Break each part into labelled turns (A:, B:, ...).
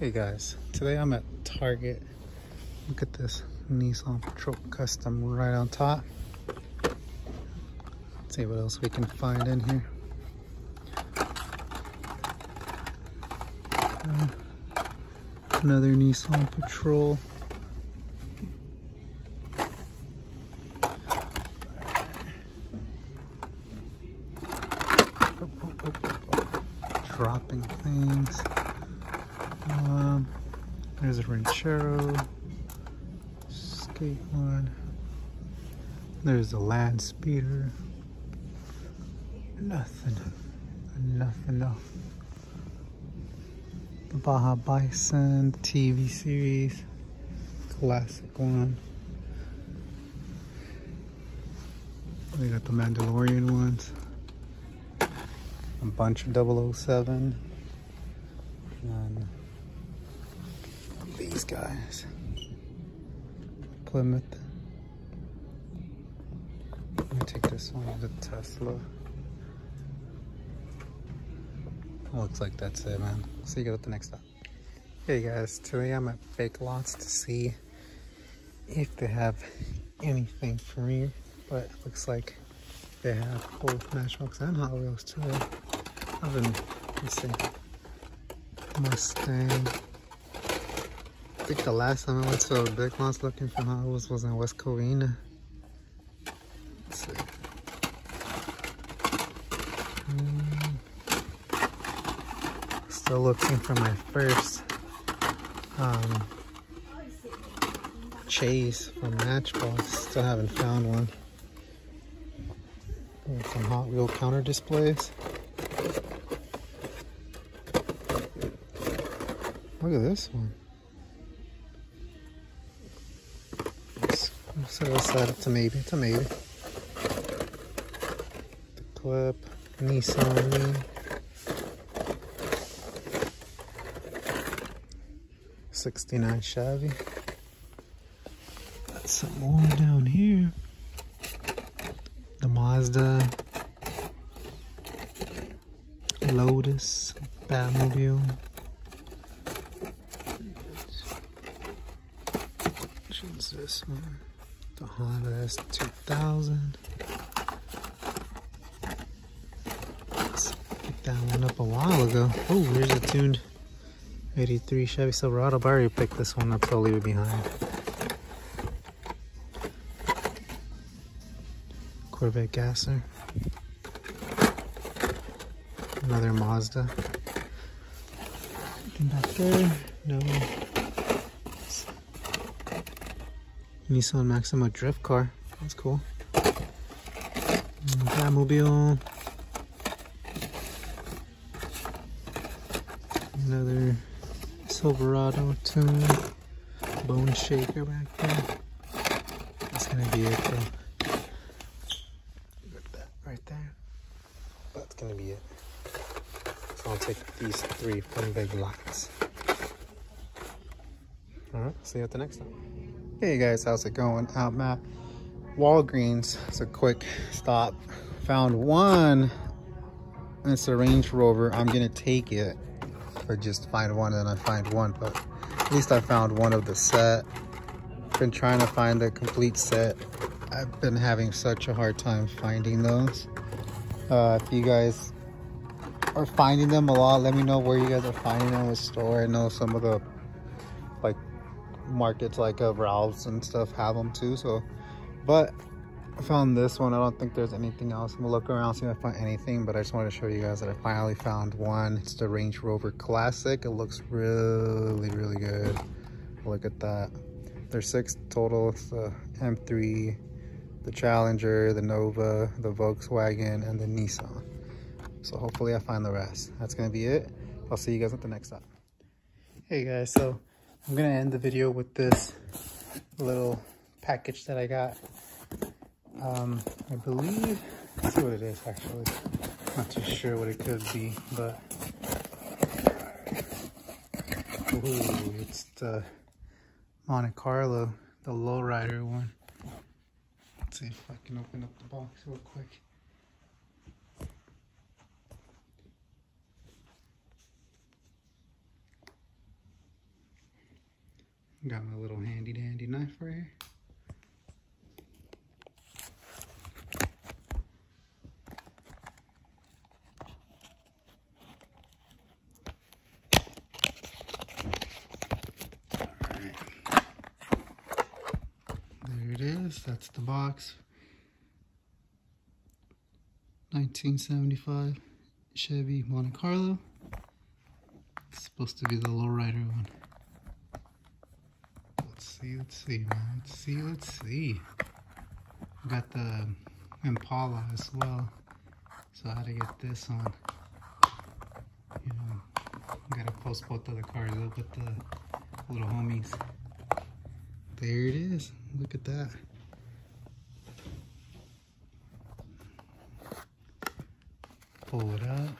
A: Hey guys, today I'm at Target. Look at this Nissan Patrol Custom right on top. Let's see what else we can find in here. Uh, another Nissan Patrol. Dropping things. Um, there's a Ranchero skate one. There's a land speeder. Nothing. Nothing. No. The Baja Bison TV series. Classic one. We got the Mandalorian ones. A bunch of 007. And guys. Plymouth. Let me take this one, the Tesla. Looks like that's it, man. See you at the next stop. Hey guys, today I'm at Fake Lots to see if they have anything for me, but it looks like they have both Matchbox and Hot Wheels too. I've been, see, Mustang. Think the last time I went to a Big Lots looking for Wheels was in West Covina. Let's see. Mm. Still looking for my first um, chase from Matchbox. Still haven't found one. Some Hot Wheel counter displays. Look at this one. So let's set aside to maybe, to maybe. The clip, Nissan. 69 Chevy. Got some more down here. The Mazda. Lotus. Batmobile. Which this one? The Honda S2000. Let's pick that one up a while ago. Oh, here's a tuned 83 Chevy Silverado. I already picked this one up, so I'll leave it behind. Corvette Gasser. Another Mazda. Anything back there? No. Nissan Maxima drift car. That's cool. Mm, Batmobile. Another Silverado tune. Bone shaker back there. That's gonna be it though. That right there. That's gonna be it. So I'll take these three from Big Lots. Alright, see you at the next time. Hey guys, how's it going? Out Matt. Walgreens, it's a quick stop. Found one. It's a Range Rover. I'm gonna take it or just find one and I find one, but at least I found one of the set. Been trying to find the complete set. I've been having such a hard time finding those. Uh, if you guys are finding them a lot, let me know where you guys are finding them in the store. I know some of the markets like uh, Ralph's and stuff have them too. So, but I found this one. I don't think there's anything else. I'm gonna look around, see if I find anything, but I just wanted to show you guys that I finally found one. It's the Range Rover Classic. It looks really, really good. Look at that. There's six total. It's the M3, the Challenger, the Nova, the Volkswagen, and the Nissan. So hopefully I find the rest. That's gonna be it. I'll see you guys at the next stop. Hey guys, so I'm gonna end the video with this little package that I got. Um, I believe, let's see what it is actually. Not too sure what it could be, but ooh, it's the Monte Carlo, the lowrider one. Let's see if I can open up the box real quick. Got my little handy dandy knife right here. There it is. That's the box. 1975 Chevy Monte Carlo. It's supposed to be the lowrider one. Let's see, let's see. Let's see, let's see. Got the Impala as well. So how to get this on. You know, gotta post both of the cars up with the little homies. There it is. Look at that. Pull it up.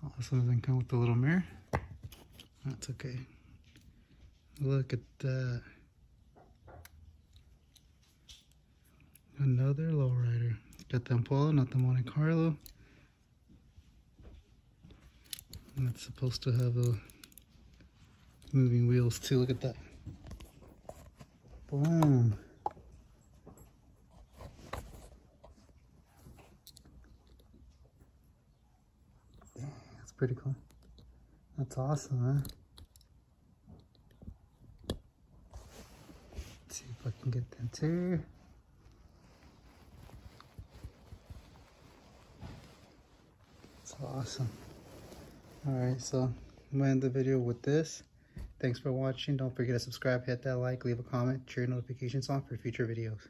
A: One doesn't come with the little mirror. That's okay. Look at that. Another lowrider. Got the Impala, not the Monte Carlo. It's supposed to have a moving wheels too. Look at that. Boom. That's pretty cool. That's awesome, huh? See if I can get the too. It's awesome. Alright, so I'm gonna end the video with this. Thanks for watching. Don't forget to subscribe, hit that like, leave a comment, turn notifications on for future videos.